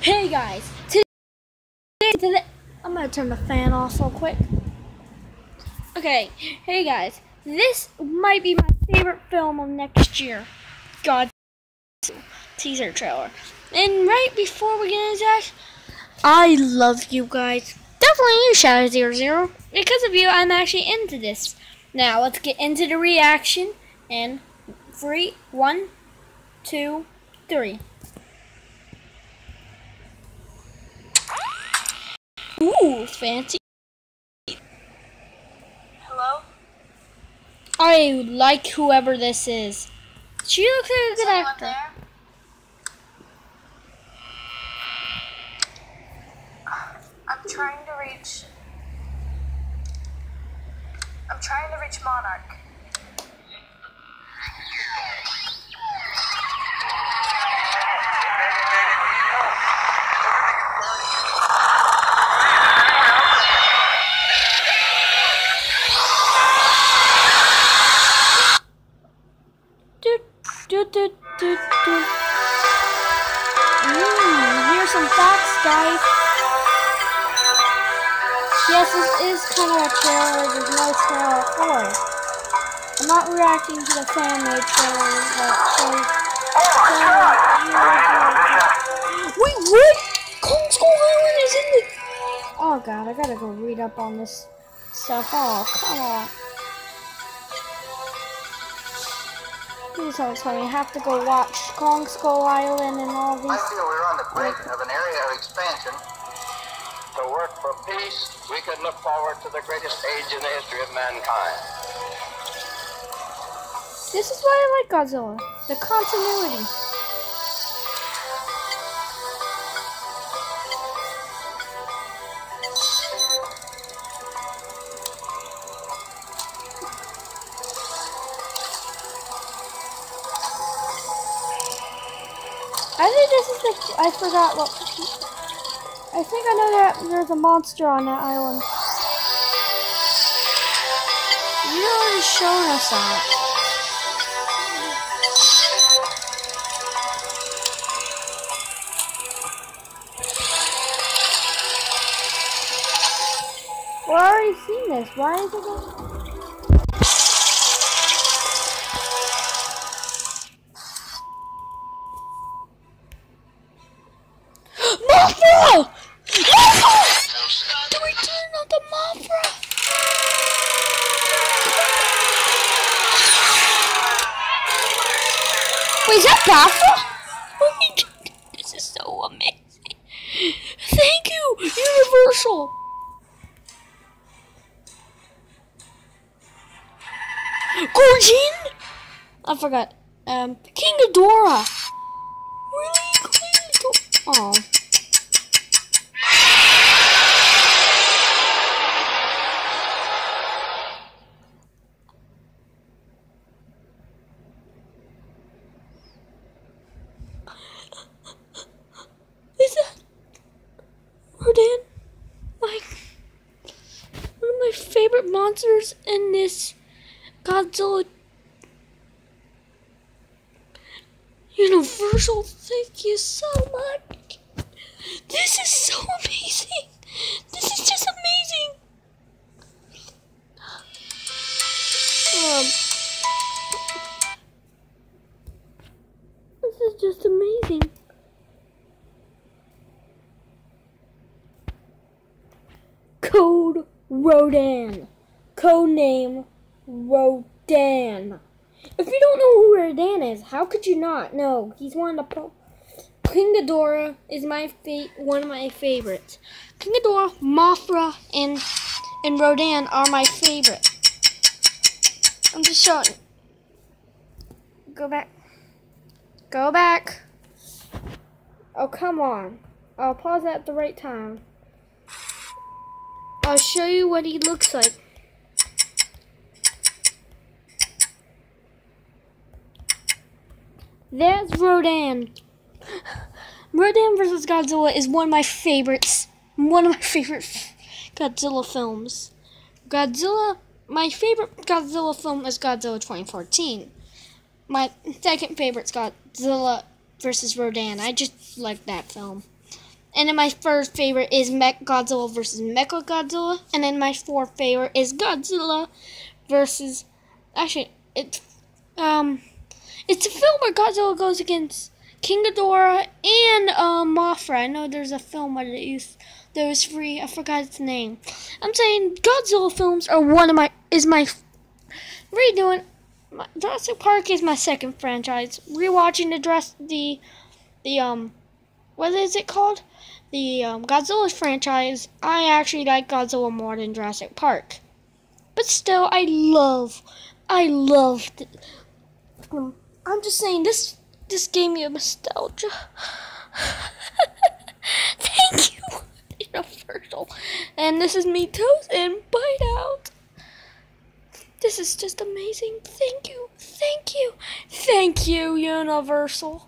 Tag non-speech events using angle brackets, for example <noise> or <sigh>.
Hey guys, today, I'm gonna turn the fan off real quick. Okay, hey guys, this might be my favorite film of next year. God teaser trailer. And right before we get into that, I love you guys. Definitely you, Shadow Zero Zero. Because of you, I'm actually into this. Now let's get into the reaction. And three, one, two, three. Ooh, fancy. Hello? I like whoever this is. She looks like a good anyone actor. there? I'm trying to reach. I'm trying to reach Monarch. Doot, doot, doot. Mmm, here's some facts, guys. Yes, this is kind of a trailer. There's no trailer for it. I'm not reacting to the fan-made trailer that shows. Wait, what? Kong Skull Island is in the. Oh god, I gotta go read up on this stuff. Oh, come on. Please don't tell me I have to go watch Kong Skull Island and all these. I feel we're on the brink of an area of expansion. To work for peace, we can look forward to the greatest age in the history of mankind. This is why I like Godzilla. The continuity. Is the. I forgot what. I think I know that there's a monster on that island. You already shown us that. Well, I already seen this. Why is it going? Wait, is that Mothra? Oh my god, this is so amazing. Thank you, Universal. Gorgin? I forgot. Um, King Ghidorah. Really? King Ghidorah? Oh. Is that Rodan? Like one of my monsters in this Godzilla Universal, thank you so much. This is so amazing. This is just amazing. Um, this is just amazing. Code Rodan. Code name Rodan. If you don't know who Rodan is, how could you not know? He's one of the po- King Ghidorah is my one of my favorites. King Ghidorah, Mothra, and and Rodan are my favorite. I'm just showing. Go back. Go back. Oh come on! I'll pause at the right time. I'll show you what he looks like. There's Rodan. Rodan vs. Godzilla is one of my favorites. One of my <laughs> favorite Godzilla films. Godzilla, my favorite Godzilla film is Godzilla 2014. My second favorite is Godzilla vs. Rodan. I just like that film. And then my first favorite is Mech Godzilla versus Mecha Godzilla. And then my fourth favorite is Godzilla versus. Actually, it's um, it's a film where Godzilla goes against King Ghidorah and um, Mothra. I know there's a film where it used that was free. I forgot its name. I'm saying Godzilla films are one of my is my redoing. My, Jurassic Park is my second franchise. Rewatching the dress the the um what is it called? The um, Godzilla franchise. I actually like Godzilla more than Jurassic Park. But still, I love, I love. The, um, I'm just saying this. This gave me a nostalgia. <laughs> Thank you, Universal. And this is me, Toast and Bite Out. This is just amazing. Thank you, thank you, thank you, Universal.